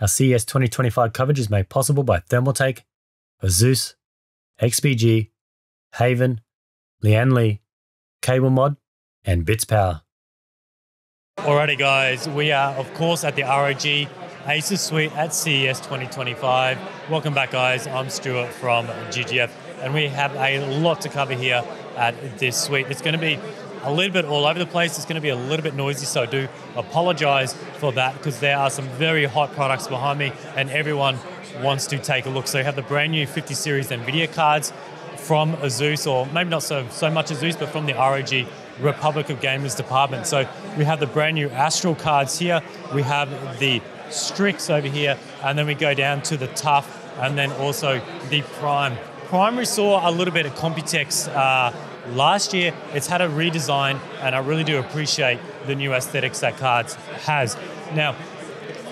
Our CES 2025 coverage is made possible by Thermaltake, Asus, XPG, HAVN, Lian Li, CableMod, and Bitspower. Alrighty, guys, we are, of course, at the ROG Asus Suite at CES 2025. Welcome back, guys. I'm Stuart from GGF, and we have a lot to cover here at this suite. It's going to be a little bit all over the place. It's going to be a little bit noisy, so I do apologize for that because there are some very hot products behind me, and everyone wants to take a look. So you have the brand new 50 series NVIDIA cards from Asus, or maybe not so, so much Asus, but from the ROG Republic of Gamers department. So we have the brand new Astral cards here, we have the Strix over here, and then we go down to the TUF, and then also the Prime. Prime we saw a little bit of Computex uh, last year. It's had a redesign, and I really do appreciate the new aesthetics that cards has. Now,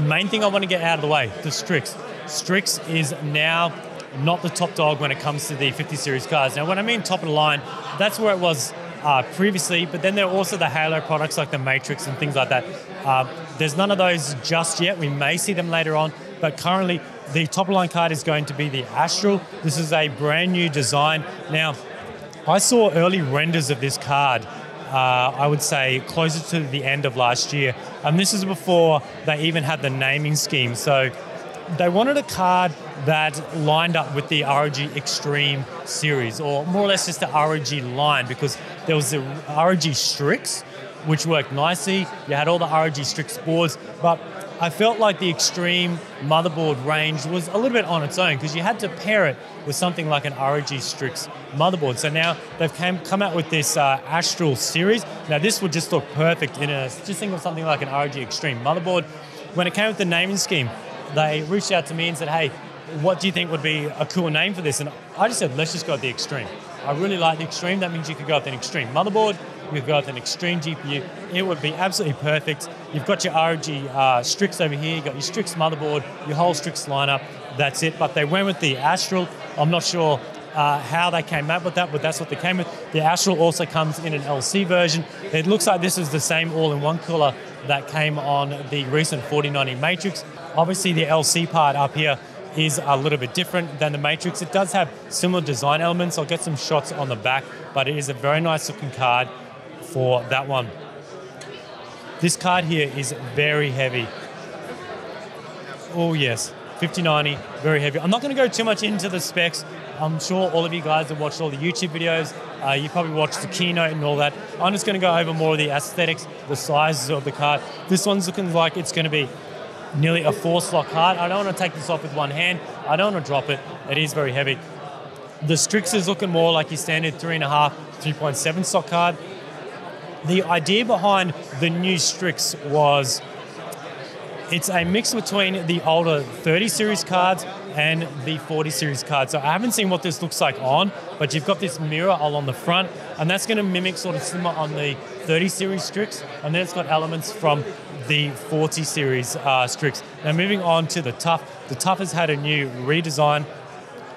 main thing I want to get out of the way, the Strix. Strix is now not the top dog when it comes to the 50 series cards. Now, when I mean top of the line, that's where it was uh, previously, but then there are also the Halo products like the Matrix and things like that. Uh, there's none of those just yet. We may see them later on, but currently the top of line card is going to be the Astral. This is a brand new design. Now, I saw early renders of this card. Uh, I would say closer to the end of last year, and this is before they even had the naming scheme. So they wanted a card that lined up with the ROG Extreme series, or more or less just the ROG line, because there was the ROG Strix, which worked nicely. You had all the ROG Strix boards, but I felt like the Extreme motherboard range was a little bit on its own because you had to pair it with something like an ROG Strix motherboard. So now they've came, come out with this uh, Astral series. Now this would just look perfect in a, just think of something like an ROG Extreme motherboard. When it came with the naming scheme, they reached out to me and said, hey, what do you think would be a cool name for this? And I just said, let's just go with the Extreme. I really like the Extreme. That means you could go with an Extreme motherboard, you could go an Extreme GPU. It would be absolutely perfect. You've got your ROG uh, Strix over here, you've got your Strix motherboard, your whole Strix lineup. That's it. But they went with the Astral. I'm not sure uh, how they came up with that, but that's what they came with. The Astral also comes in an LC version. It looks like this is the same all-in-one cooler that came on the recent 4090 Matrix. Obviously, the LC part up here is a little bit different than the Matrix. It does have similar design elements. I'll get some shots on the back, but it is a very nice looking card for that one. This card here is very heavy. Oh yes, 5090, very heavy. I'm not going to go too much into the specs. I'm sure all of you guys have watched all the YouTube videos. Uh, you probably watched the keynote and all that. I'm just going to go over more of the aesthetics, the sizes of the card. This one's looking like it's going to be nearly a four slot card. I don't want to take this off with one hand. I don't want to drop it. It is very heavy. The Strix is looking more like your standard three and a half, 3.7 slot card. The idea behind the new Strix was it's a mix between the older 30 series cards and the 40 series cards. So I haven't seen what this looks like on, but you've got this mirror all on the front, and that's going to mimic sort of similar on the 30 series Strix, and then it's got elements from the 40 series uh, Strix. Now moving on to the TUF, the TUF has had a new redesign.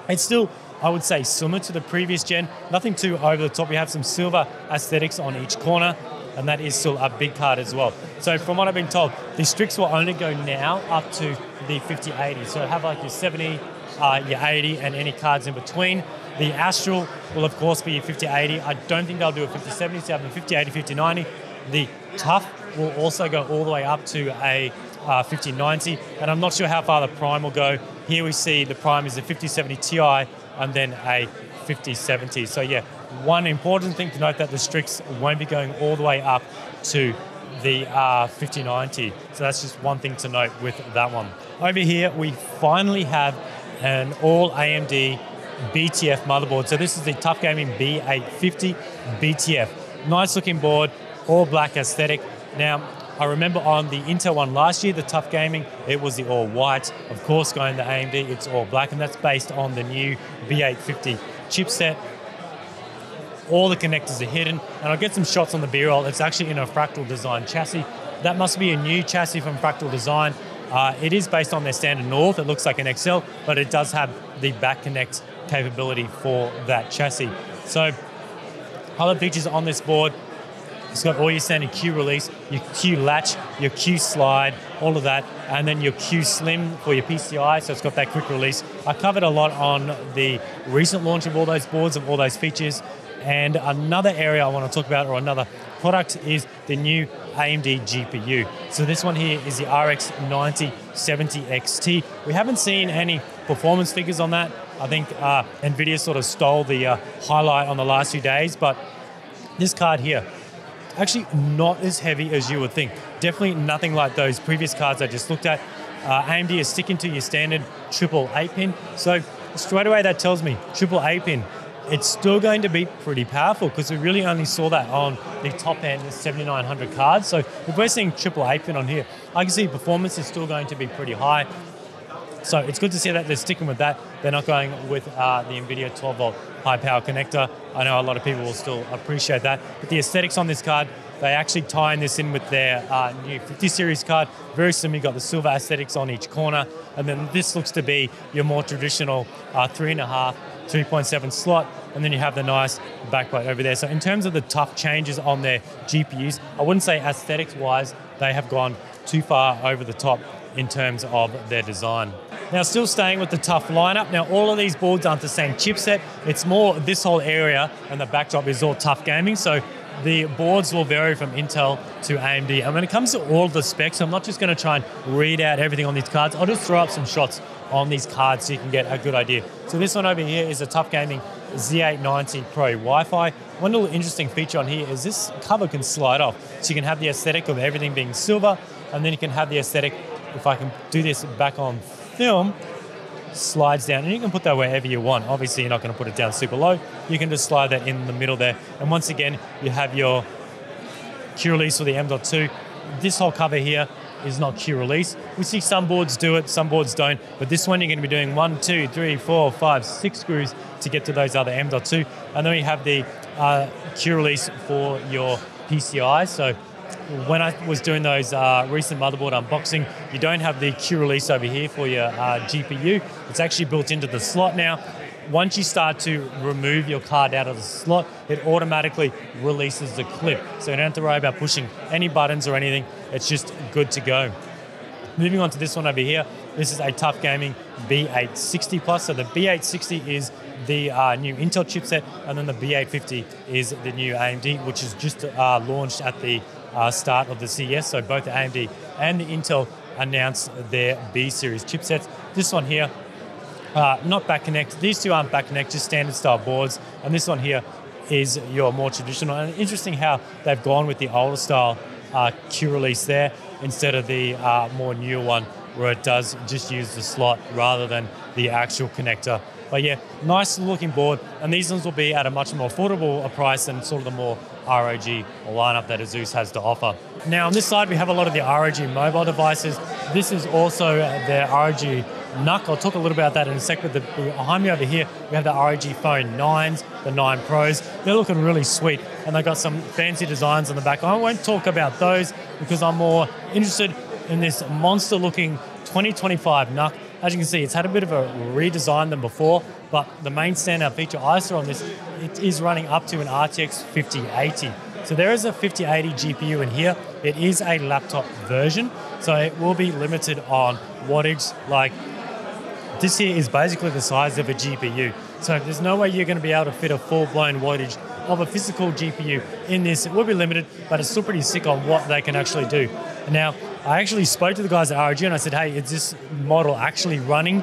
It's still I would say similar to the previous gen, nothing too over the top. We have some silver aesthetics on each corner, and that is still a big card as well. So from what I've been told, the Strix will only go now up to the 5080. So have like your 70, uh, your 80, and any cards in between. The Astral will of course be a 5080. I don't think they'll do a 5070, so a 5080, 5090. The TUF will also go all the way up to a uh, 5090, and I'm not sure how far the Prime will go. Here we see the Prime is a 5070 Ti and then a 5070. So yeah, one important thing to note that the Strix won't be going all the way up to the uh, 5090. So that's just one thing to note with that one. Over here, we finally have an all AMD BTF motherboard. So this is the TUF Gaming B850 BTF. Nice looking board, all black aesthetic. Now, I remember on the Intel one last year, the TUF Gaming, it was the all white. Of course, going to AMD, it's all black, and that's based on the new B850 chipset. All the connectors are hidden, and I'll get some shots on the B-roll. It's actually in a Fractal Design chassis. That must be a new chassis from Fractal Design. Uh, it is based on their standard North. It looks like an XL, but it does have the back connect capability for that chassis. So, other features on this board, It's got all your standard Q release, your Q latch, your Q slide, all of that, and then your Q slim for your PCI. So it's got that quick release. I covered a lot on the recent launch of all those boards of all those features. And another area I want to talk about, or another product, is the new AMD GPU. So this one here is the RX 9070 XT. We haven't seen any performance figures on that. I think uh, NVIDIA sort of stole the uh, highlight on the last few days, but this card here, actually not as heavy as you would think. Definitely nothing like those previous cards I just looked at. Uh, AMD is sticking to your standard triple eight pin. So straight away that tells me triple eight pin it's still going to be pretty powerful because we really only saw that on the top end 7900 cards. So if we're seeing triple eight pin on here, I can see performance is still going to be pretty high. So it's good to see that they're sticking with that. They're not going with uh, the NVIDIA 12 volt high power connector. I know a lot of people will still appreciate that. But the aesthetics on this card, they actually tying this in with their uh, new 50 series card. Very similar, you've got the silver aesthetics on each corner. And then this looks to be your more traditional uh, three and a half 3.7 slot, and then you have the nice backplate over there. So in terms of the TUF changes on their GPUs, I wouldn't say aesthetics wise they have gone too far over the top in terms of their design. Now, still staying with the TUF lineup. Now, all of these boards aren't the same chipset. It's more this whole area and the backdrop is all TUF gaming. So the boards will vary from Intel to AMD. And when it comes to all the specs, I'm not just going to try and read out everything on these cards. I'll just throw up some shots on these cards so you can get a good idea. So this one over here is a TUF Gaming Z890 Pro Wi-Fi. One little interesting feature on here is this cover can slide off. So you can have the aesthetic of everything being silver, and then you can have the aesthetic, if I can do this back on film, slides down and you can put that wherever you want. Obviously you're not going to put it down super low. You can just slide that in the middle there. And once again, you have your Q release for the M.2. This whole cover here is not Q release. We see some boards do it, some boards don't, but this one you're going to be doing one, two, three, four, five, six screws to get to those other M.2. And then you have the uh, Q release for your PCI. So when I was doing those uh, recent motherboard unboxing, you don't have the Q release over here for your uh, GPU. It's actually built into the slot now once you start to remove your card out of the slot, it automatically releases the clip. So you don't have to worry about pushing any buttons or anything. It's just good to go. Moving on to this one over here, this is a TUF Gaming B860 Plus. So the B860 is the uh, new Intel chipset, and then the B850 is the new AMD, which is just uh, launched at the uh, start of the CES. So both the AMD and the Intel announced their B series chipsets. This one here uh, not back connect. These two aren't back connect, just standard style boards. And this one here is your more traditional. And interesting how they've gone with the older style uh, Q release there instead of the uh, more new one where it does just use the slot rather than the actual connector. But yeah, nice looking board. And these ones will be at a much more affordable price than sort of the more ROG lineup that Asus has to offer. Now on this side, we have a lot of the ROG mobile devices. This is also uh, their ROG NUC. I'll talk a little about that in a sec. But the, behind me over here, we have the ROG Phone 9s, the 9 Pros. They're looking really sweet, and they've got some fancy designs on the back. I won't talk about those because I'm more interested in this monster-looking 2025 NUC. As you can see, it's had a bit of a redesign than before, but the main standout feature I saw on this, it is running up to an RTX 5080. So there is a 5080 GPU in here. It is a laptop version, so it will be limited on wattage like this here is basically the size of a GPU. So there's no way you're going to be able to fit a full-blown wattage of a physical GPU in this. It will be limited, but it's still pretty sick on what they can actually do. Now, I actually spoke to the guys at ROG and I said, hey, is this model actually running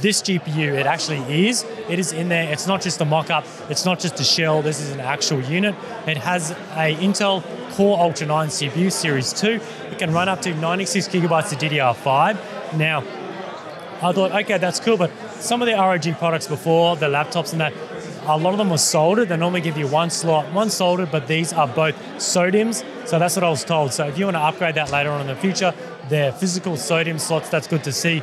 this GPU, it actually is. It is in there. It's not just a mock-up. It's not just a shell. This is an actual unit. It has a Intel Core Ultra 9 CPU Series 2. It can run up to 96 gigabytes of DDR5. Now, I thought, okay, that's cool, but some of the ROG products before, the laptops and that, a lot of them were soldered. They normally give you one slot, one soldered, but these are both SO-DIMMs. So that's what I was told. So if you want to upgrade that later on in the future, they're physical SO-DIMM slots. That's good to see.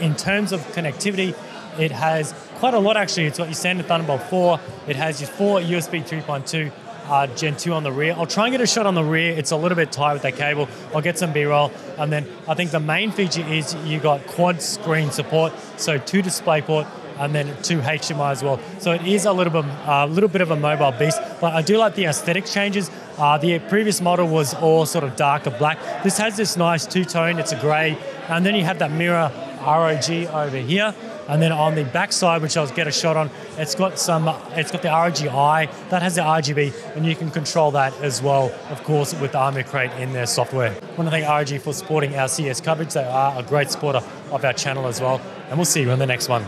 In terms of connectivity, it has quite a lot actually. It's got your standard Thunderbolt 4. It has your four USB 3.2 uh, Gen 2 on the rear. I'll try and get a shot on the rear. It's a little bit tight with that cable. I'll get some B-roll. And then I think the main feature is you got quad screen support. So two DisplayPort and then two HDMI as well. So it is a little bit, a little bit of a mobile beast. But I do like the aesthetic changes. Uh, the previous model was all sort of darker black. This has this nice two-tone, it's a grey, and then you have that mirror ROG over here. And then on the back side, which I'll get a shot on, it's got some, it's got the RGI that has the RGB, and you can control that as well, of course, with the Armoury Crate in their software. I want to thank ROG for supporting our CS coverage. They are a great supporter of our channel as well, and we'll see you on the next one.